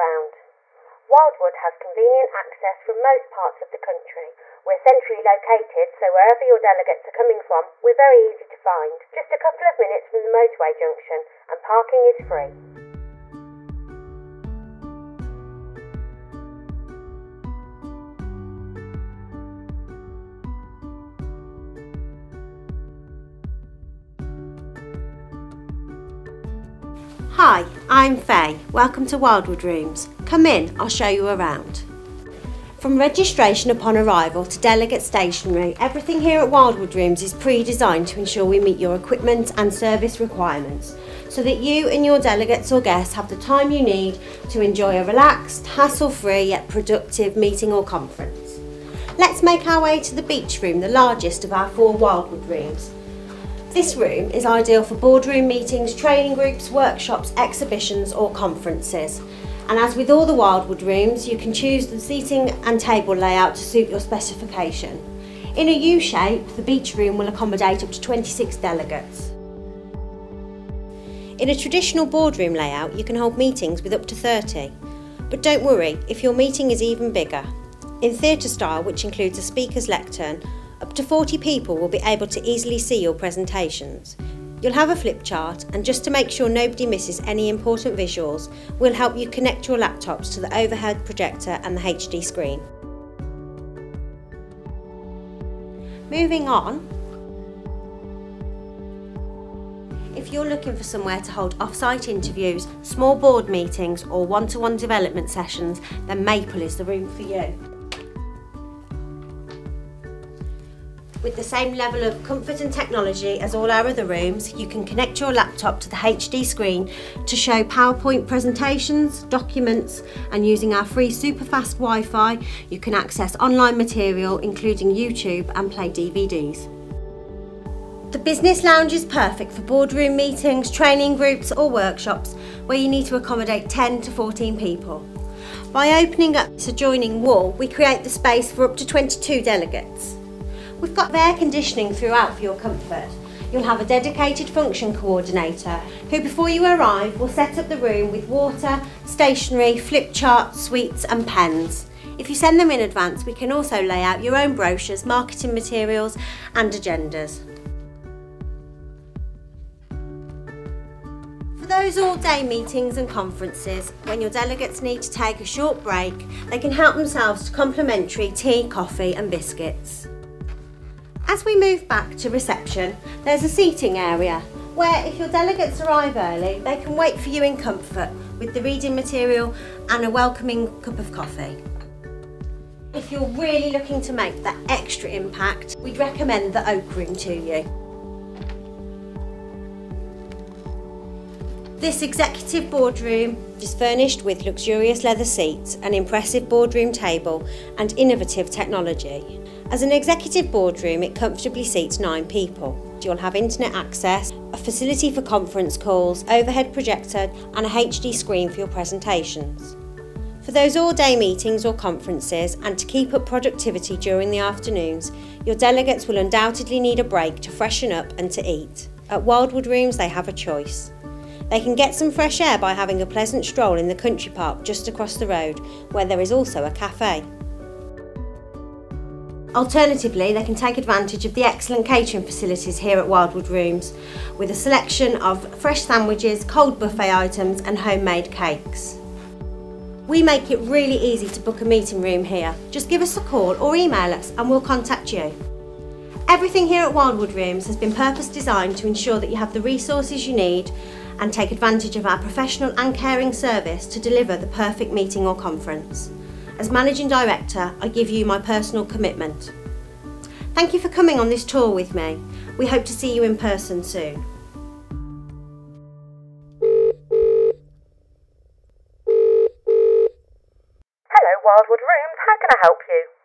around. Wildwood has convenient access from most parts of the country. We're centrally located, so wherever your delegates are coming from, we're very easy to find. Just a couple of minutes from the motorway junction, and parking is free. Hi, I'm Faye. Welcome to Wildwood Rooms. Come in, I'll show you around. From registration upon arrival to delegate stationery, everything here at Wildwood Rooms is pre-designed to ensure we meet your equipment and service requirements so that you and your delegates or guests have the time you need to enjoy a relaxed, hassle-free yet productive meeting or conference. Let's make our way to the beech room, the largest of our four Wildwood rooms. This room is ideal for boardroom meetings, training groups, workshops, exhibitions or conferences. And as with all the Wildwood rooms, you can choose the seating and table layout to suit your specification. In a U shape, the beech room will accommodate up to 26 delegates. In a traditional boardroom layout, you can hold meetings with up to 30. But don't worry if your meeting is even bigger. In theatre style, which includes a speaker's lectern, up to 40 people will be able to easily see your presentations. You'll have a flip chart and just to make sure nobody misses any important visuals, we'll help you connect your laptops to the overhead projector and the HD screen. Moving on, if you're looking for somewhere to hold off-site interviews, small board meetings or one-to-one -one development sessions, then Maple is the room for you. With the same level of comfort and technology as all our other rooms, you can connect your laptop to the HD screen to show PowerPoint presentations, documents, and using our free super fast Wi-Fi, you can access online material including YouTube and play DVDs. The business lounge is perfect for boardroom meetings, training groups or workshops where you need to accommodate 10 to 14 people. By opening up this adjoining wall, we create the space for up to 22 delegates. We've got air conditioning throughout for your comfort. You'll have a dedicated function coordinator who before you arrive will set up the room with water, stationery, flip charts, sweets and pens. If you send them in advance, we can also lay out your own brochures, marketing materials and agendas. For those all-day meetings and conferences, when your delegates need to take a short break, they can help themselves to complimentary tea, coffee and biscuits. As we move back to reception, there's a seating area where if your delegates arrive early, they can wait for you in comfort with the reading material and a welcoming cup of coffee. If you're really looking to make that extra impact, we'd recommend the Oak Room to you. This executive boardroom is furnished with luxurious leather seats, an impressive boardroom table and innovative technology. As an executive boardroom, it comfortably seats nine people. You'll have internet access, a facility for conference calls, overhead projector and a HD screen for your presentations. For those all-day meetings or conferences and to keep up productivity during the afternoons, your delegates will undoubtedly need a break to freshen up and to eat. At Wildwood Rooms they have a choice. They can get some fresh air by having a pleasant stroll in the country park just across the road, where there is also a cafe. Alternatively, they can take advantage of the excellent catering facilities here at Wildwood Rooms with a selection of fresh sandwiches, cold buffet items and homemade cakes. We make it really easy to book a meeting room here. Just give us a call or email us and we'll contact you. Everything here at Wildwood Rooms has been purpose designed to ensure that you have the resources you need and take advantage of our professional and caring service to deliver the perfect meeting or conference. As Managing Director, I give you my personal commitment. Thank you for coming on this tour with me. We hope to see you in person soon. Hello, Wildwood Rooms. How can I help you?